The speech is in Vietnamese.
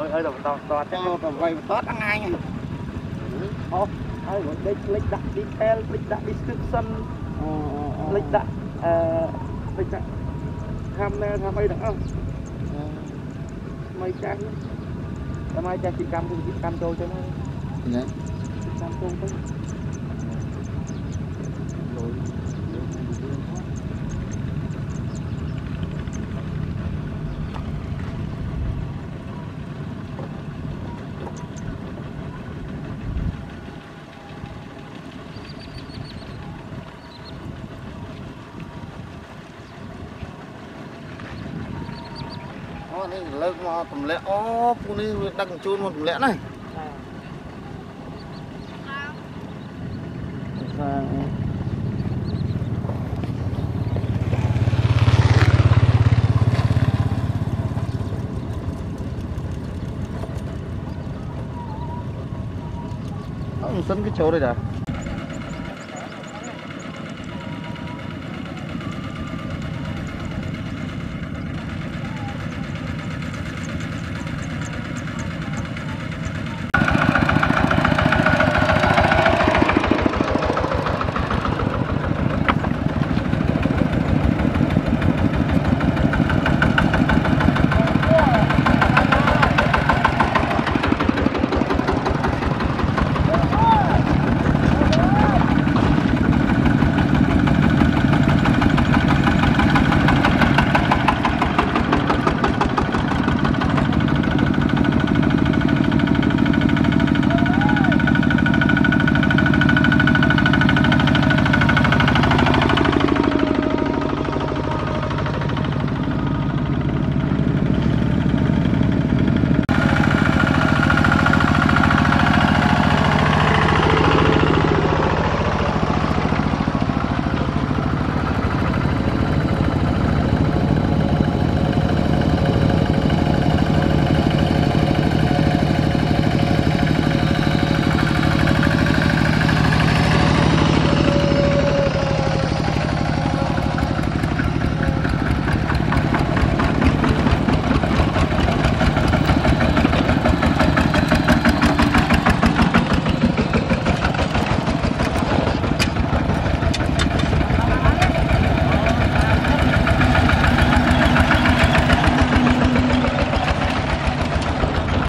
hơi hơi to to chắc luôn tầm to tăng ai nhỉ không rồi đây? Lịch đặt đi lịch đặt description lịch đặt lịch đặt thumbnail tham ấy được không mấy trang làm ai trang chị cam chị cam tôi cho nó នឹង ណា ពីកម្មចូលទៅអូនេះលើកមកទម្លាក់អូពូនេះវាដឹកជញ្ជូនមកទម្លាក់ណាខាងអឺមិនសិនគេចូលទេតា